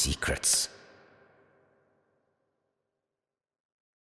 secrets.